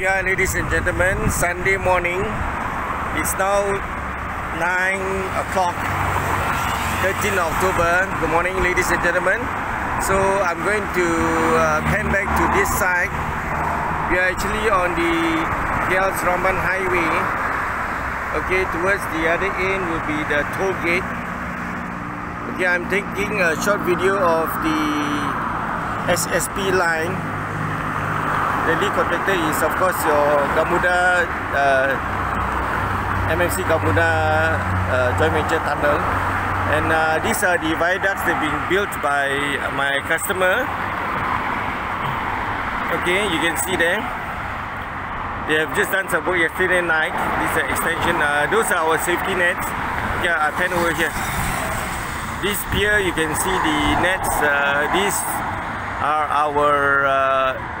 Yeah, ladies and gentlemen, Sunday morning. It's now 9 o'clock, 13 October. Good morning, ladies and gentlemen. So I'm going to uh, pan back to this side. We are actually on the KL Seremban Highway. Okay, towards the other end will be the toll gate. Okay, I'm taking a short video of the SSP line the lead contractor is of course your Gamuda uh, Gamuda uh, joint venture tunnel. And uh, these are the viaducts that being built by my customer. Okay you can see there. They have just done some work yesterday night. This is extension. Uh, those are our safety nets. Okay I pan over here. This pier you can see the nets. Uh, these are our uh,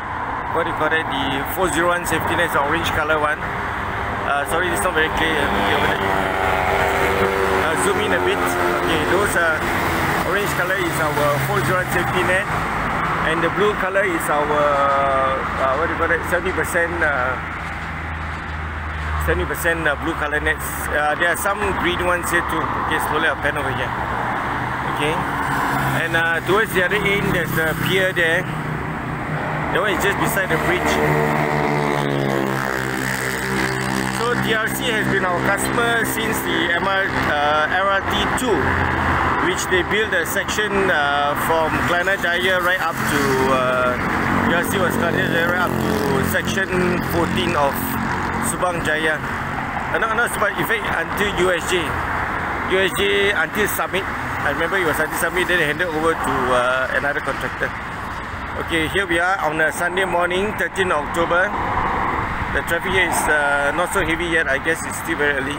what do you call it the 401 safety net orange color one. Uh, sorry it's not very clear. Uh, zoom in a bit. Okay those are orange color is our 401 safety net. And the blue color is our uh, what do you call it 70 percent uh, 70 percent uh, blue color nets. Uh, there are some green ones here too. Okay slowly I'll pan over here. Okay. And uh, towards the other end there's the pier there that one is just beside the bridge. So DRC has been our customer since the MR, uh, RRT2 which they built a section uh, from Kelana Jaya right up to uh, DRC was Kelana Jaya right up to section 14 of Subang Jaya. Uh, no, no, Subang, in fact until USJ. USJ until Summit. I remember it was until Summit then handed over to uh, another contractor. Okay, here we are on a Sunday morning, 13 October. The traffic here is uh, not so heavy yet. I guess it's still very early.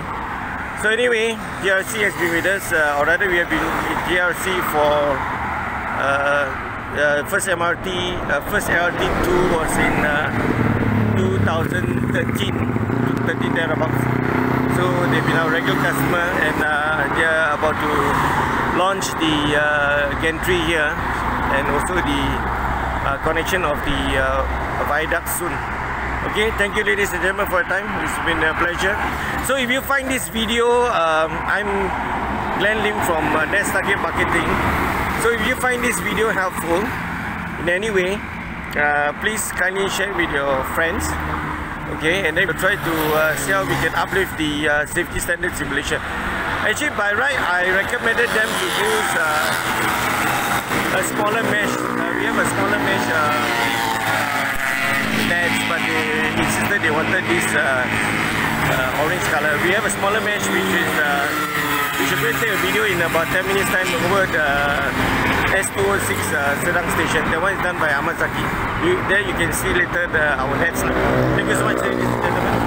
So anyway, DRC has been with us, uh, or rather we have been with DRC for uh, uh, first MRT, uh, first LRT2 was in uh, 2013, 13 thereabouts. So they've been our regular customer and they are about to launch the gantry here and also the uh, connection of the uh, viaduct soon. Okay, thank you ladies and gentlemen for your time. It's been a pleasure. So if you find this video, um, I'm Glenn Lim from uh, NetsTarget Marketing. So if you find this video helpful in any way, uh, please kindly share with your friends. Okay, and then we'll try to uh, see how we can uplift the uh, safety standards in Malaysia. Actually, by right, I recommended them to use uh, a smaller mesh. Uh, we have a smaller mesh uh, nets, but they insisted they wanted this uh, uh, orange color. We have a smaller mesh which is uh, we should take a video in about 10 minutes time over the S206 uh, Serang station. That one is done by Ahmad Zaki. You, there you can see later the, our nets. Thank you so much ladies and gentlemen.